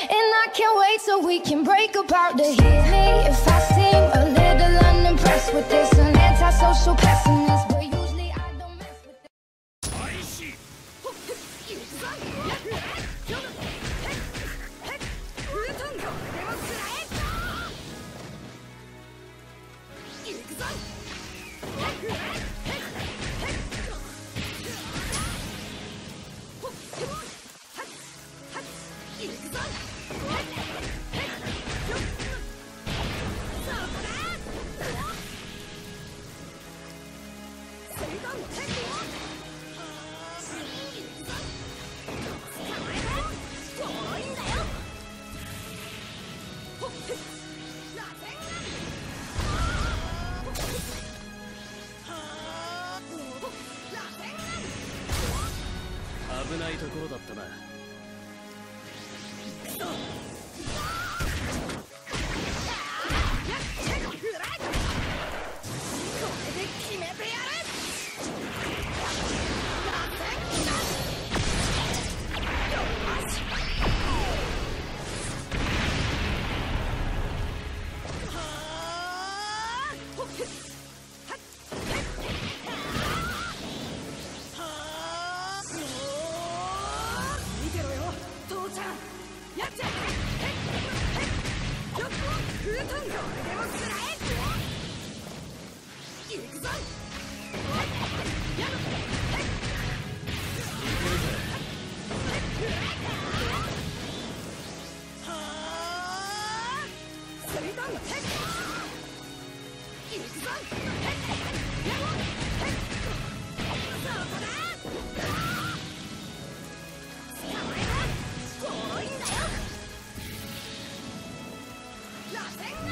And I can't wait till we can break apart to hear me if I seem a little unimpressed with this. An antisocial pessimist, but usually I don't mess with this. 危ないところだったな。見 フ Take that!